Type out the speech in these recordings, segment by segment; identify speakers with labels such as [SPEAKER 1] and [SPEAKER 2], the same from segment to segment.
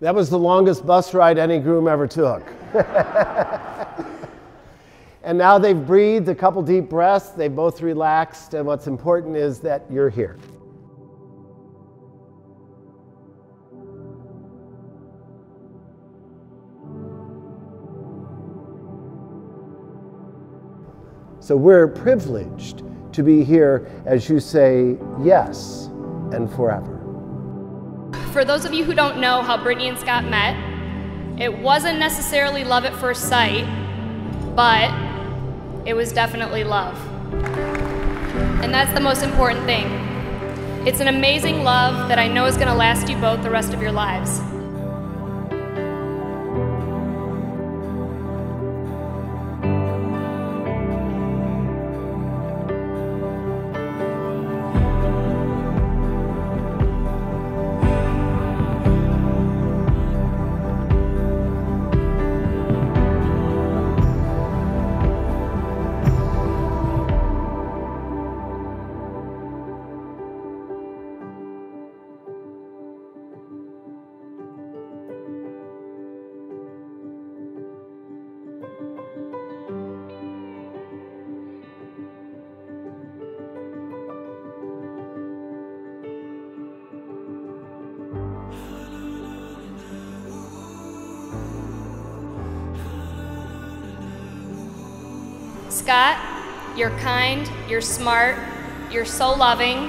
[SPEAKER 1] That was the longest bus ride any groom ever took. and now they've breathed a couple deep breaths, they both relaxed, and what's important is that you're here. So we're privileged to be here as you say yes and forever.
[SPEAKER 2] For those of you who don't know how Brittany and Scott met, it wasn't necessarily love at first sight, but it was definitely love. And that's the most important thing. It's an amazing love that I know is going to last you both the rest of your lives. Scott, you're kind, you're smart, you're so loving,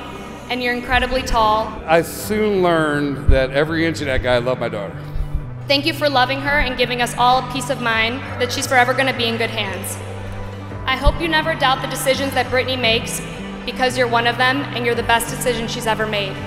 [SPEAKER 2] and you're incredibly tall.
[SPEAKER 3] I soon learned that every inch of that guy loved my daughter.
[SPEAKER 2] Thank you for loving her and giving us all peace of mind that she's forever going to be in good hands. I hope you never doubt the decisions that Brittany makes because you're one of them and you're the best decision she's ever made.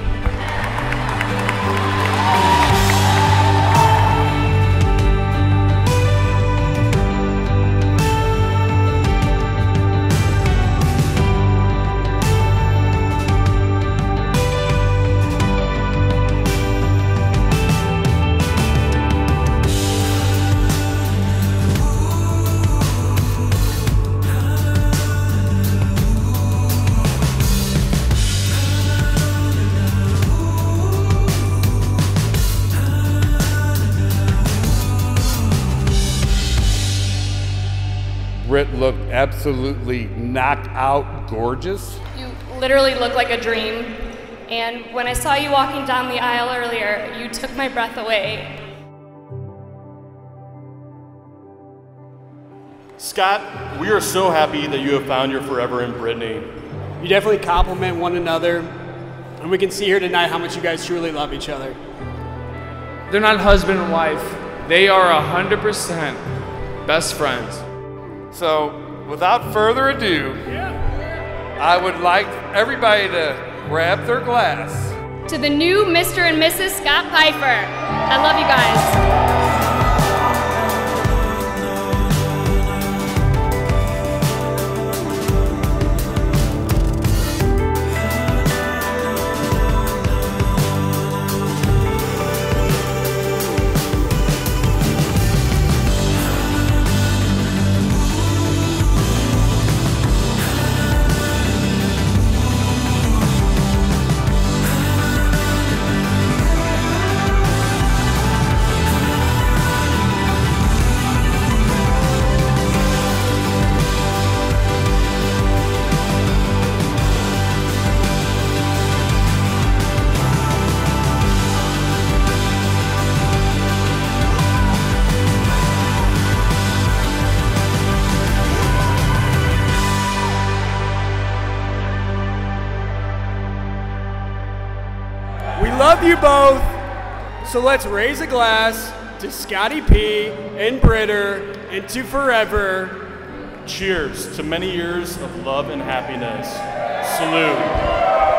[SPEAKER 3] Britt looked absolutely knocked out gorgeous.
[SPEAKER 2] You literally look like a dream. And when I saw you walking down the aisle earlier, you took my breath away.
[SPEAKER 4] Scott, we are so happy that you have found your forever in Brittany.
[SPEAKER 5] You definitely complement one another, and we can see here tonight how much you guys truly love each other.
[SPEAKER 6] They're not husband and wife. They are 100% best friends.
[SPEAKER 3] So, without further ado, I would like everybody to grab their glass.
[SPEAKER 2] To the new Mr. and Mrs. Scott Piper. I love you guys.
[SPEAKER 5] Love you both, so let's raise a glass to Scotty P and Britter and to forever.
[SPEAKER 4] Cheers to many years of love and happiness. Salute.